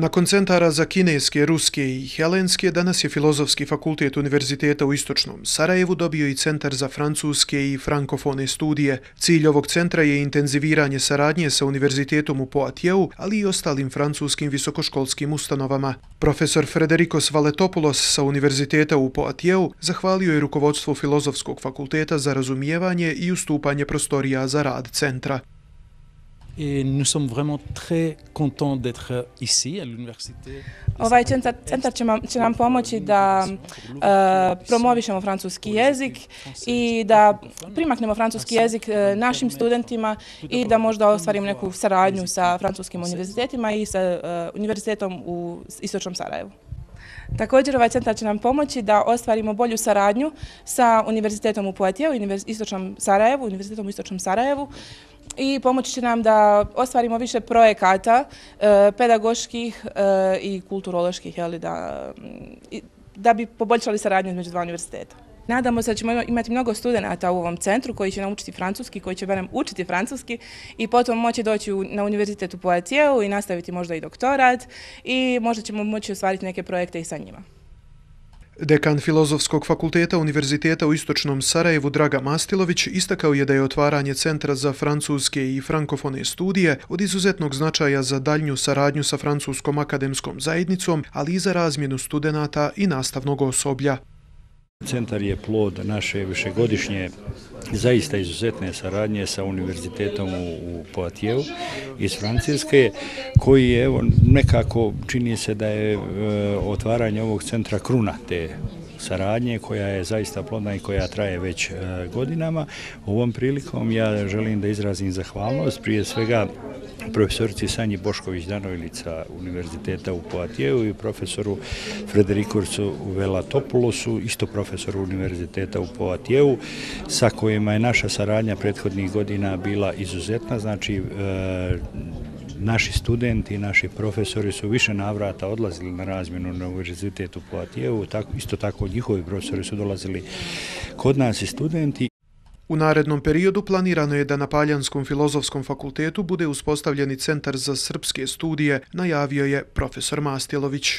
Nakon centara za kineske, ruske i helenske, danas je Filozofski fakultet Univerziteta u Istočnom Sarajevu dobio i centar za francuske i frankofone studije. Cilj ovog centra je intenziviranje saradnje sa Univerzitetom u Poatijevu, ali i ostalim francuskim visokoškolskim ustanovama. Profesor Frederikos Valetopoulos sa Univerziteta u Poatijevu zahvalio je rukovodstvu Filozofskog fakulteta za razumijevanje i ustupanje prostorija za rad centra et nous sommes vraiment très contents d'être ici à l'université. Ovaj centar, centar će, nam, će nam pomoći da uh, promovišemo francuski jezik i da primaknemo francuski jezik uh, našim studentima i da možda ostvarimo neku saradnju sa francuskim univerzitetima i sa uh, univerzitetom u Istočnom Sarajevu. Također ovaj centar će nam pomoći da ostvarimo bolju saradnju sa Univerzitetom u Poetijevu, Istočnom Sarajevu, Univerzitetom u Istočnom Sarajevu i pomoći će nam da ostvarimo više projekata e, pedagoških e, i kulturoloških da, da bi poboljšali saradnju između dva univerziteta. Nadamo se da ćemo imati mnogo studenta u ovom centru koji će naučiti francuski, koji će barem učiti francuski i potom moći doći na univerzitet u Poetijevu i nastaviti možda i doktorat i možda ćemo moći ostvariti neke projekte i sa njima. Dekan Filozofskog fakulteta Univerziteta u Istočnom Sarajevu Draga Mastilović istakao je da je otvaranje Centra za francuske i frankofone studije od izuzetnog značaja za daljnju saradnju sa francuskom akademskom zajednicom, ali i za razmjenu studenata i nastavnog osoblja. Centar je plod naše višegodišnje zaista izuzetne saradnje sa univerzitetom u Poatijevu iz Francijske, koji je evo, nekako čini se da je e, otvaranje ovog centra kruna te saradnje koja je zaista plodna i koja traje već e, godinama. U ovom prilikom ja želim da izrazim zahvalnost prije svega profesorici Sanji Bošković-Danovilica Univerziteta u Poatijevu i profesoru Frederikurcu Velatopulosu, isto profesoru Univerziteta u Poatijevu, sa kojima je naša saradnja prethodnih godina bila izuzetna. Znači, e, naši studenti i naši profesori su više navrata odlazili na razmjenu na Univerzitetu u Poatijevu, isto tako njihovi profesori su dolazili kod nas i studenti. U narednom periodu planirano je da na Paljanskom filozofskom fakultetu bude uspostavljeni centar za srpske studije, najavio je profesor Mastjelović.